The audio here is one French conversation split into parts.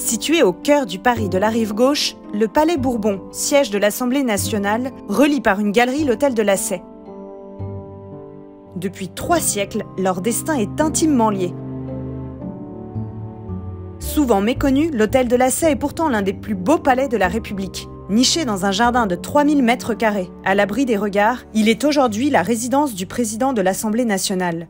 Situé au cœur du Paris de la rive gauche, le Palais Bourbon, siège de l'Assemblée nationale, relie par une galerie l'hôtel de Lassay. Depuis trois siècles, leur destin est intimement lié. Souvent méconnu, l'hôtel de Lassay est pourtant l'un des plus beaux palais de la République. Niché dans un jardin de 3000 mètres carrés, à l'abri des regards, il est aujourd'hui la résidence du président de l'Assemblée nationale.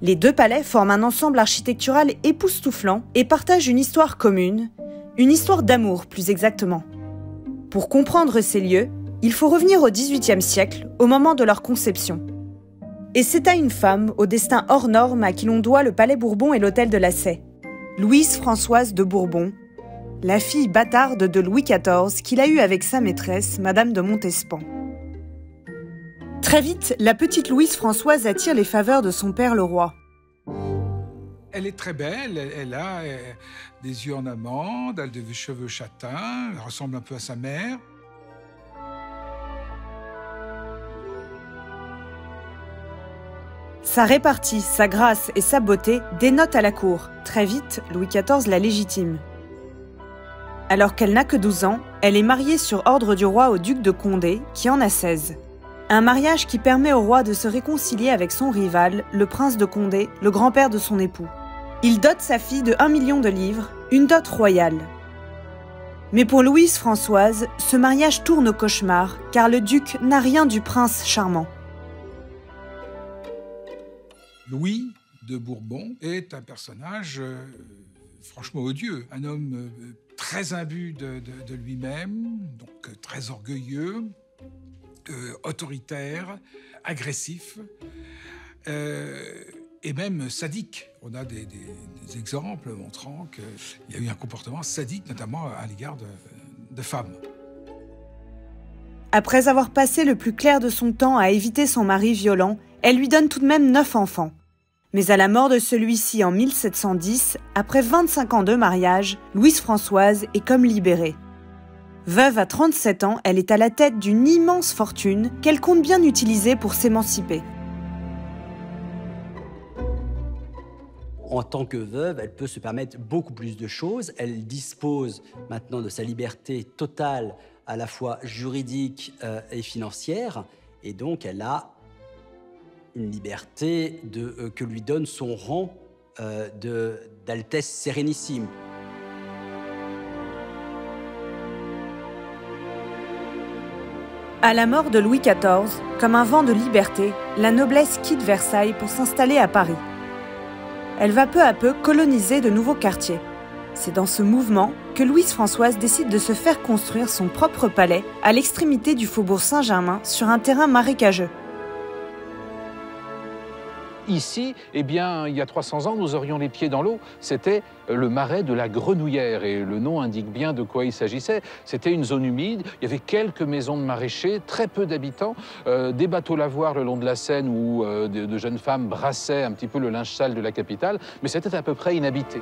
Les deux palais forment un ensemble architectural époustouflant et partagent une histoire commune, une histoire d'amour plus exactement. Pour comprendre ces lieux, il faut revenir au XVIIIe siècle, au moment de leur conception. Et c'est à une femme, au destin hors norme, à qui l'on doit le palais Bourbon et l'hôtel de la Sey, Louise Françoise de Bourbon, la fille bâtarde de Louis XIV qu'il a eue avec sa maîtresse, Madame de Montespan. Très vite, la petite Louise Françoise attire les faveurs de son père le roi. Elle est très belle, elle, a euh, des yeux en amande, elle a des cheveux châtains, elle ressemble un peu à sa mère. Sa répartie, sa grâce et sa beauté dénotent à la cour. Très vite, Louis XIV la légitime. Alors qu'elle n'a que 12 ans, elle est mariée sur ordre du roi au duc de Condé, qui en a 16. Un mariage qui permet au roi de se réconcilier avec son rival, le prince de Condé, le grand-père de son époux. Il dote sa fille de 1 million de livres, une dot royale. Mais pour Louise Françoise, ce mariage tourne au cauchemar, car le duc n'a rien du prince charmant. Louis de Bourbon est un personnage euh, franchement odieux, un homme euh, très imbu de, lui-même, donc euh, très orgueilleux, euh, autoritaire, agressif euh, et même sadique. On a des, exemples montrant qu'il y a eu un comportement sadique, notamment à l'égard de, de femmes. Après avoir passé le plus clair de son temps à éviter son mari violent, elle lui donne tout de même neuf enfants. Mais à la mort de celui-ci en 1710, après 25 ans de mariage, Louise Françoise est comme libérée. Veuve à 37 ans, elle est à la tête d'une immense fortune qu'elle compte bien utiliser pour s'émanciper. En tant que veuve, elle peut se permettre beaucoup plus de choses. Elle dispose maintenant de sa liberté totale, à la fois juridique euh, et financière, et donc elle a une liberté de, euh, que lui donne son rang euh, d'altesse sérénissime. À la mort de Louis XIV, comme un vent de liberté, la noblesse quitte Versailles pour s'installer à Paris. Elle va peu à peu coloniser de nouveaux quartiers. C'est dans ce mouvement que Louise Françoise décide de se faire construire son propre palais à l'extrémité du faubourg Saint-Germain sur un terrain marécageux. Ici, eh bien, il y a 300 ans, nous aurions les pieds dans l'eau. C'était le marais de la Grenouillère et le nom indique bien de quoi il s'agissait. C'était une zone humide, il y avait quelques maisons de maraîchers, très peu d'habitants, euh, des bateaux lavoirs le long de la Seine où euh, de, jeunes femmes brassaient un petit peu le linge sale de la capitale, mais c'était à peu près inhabité.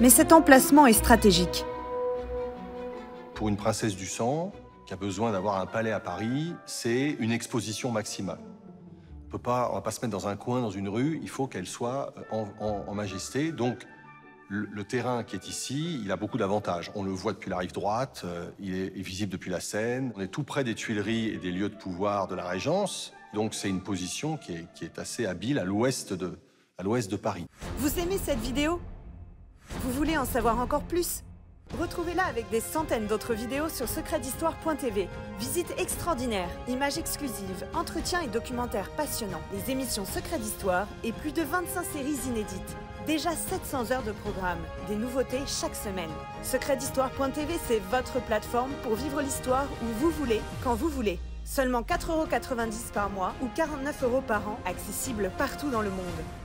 Mais cet emplacement est stratégique. Pour une princesse du sang qui a besoin d'avoir un palais à Paris, c'est une exposition maximale peut pas, on va pas se mettre dans un coin, dans une rue, il faut qu'elle soit euh, en, majesté. Donc, le, terrain qui est ici, il a beaucoup d'avantages. On le voit depuis la rive droite, euh, il est, visible depuis la Seine. On est tout près des Tuileries et des lieux de pouvoir de la Régence. Donc, c'est une position qui est, assez habile à l'ouest de Paris. Vous aimez cette vidéo? Vous voulez en savoir encore plus? Retrouvez-la avec des centaines d'autres vidéos sur secretdhistoire.tv. Visites extraordinaires, images exclusives, entretiens et documentaires passionnants, les émissions Secret d'Histoire et plus de 25 séries inédites. Déjà 700 heures de programme, des nouveautés chaque semaine. Secretdhistoire.tv, c'est votre plateforme pour vivre l'histoire où vous voulez, quand vous voulez. Seulement 4,90€ par mois ou 49€ par an, accessible partout dans le monde.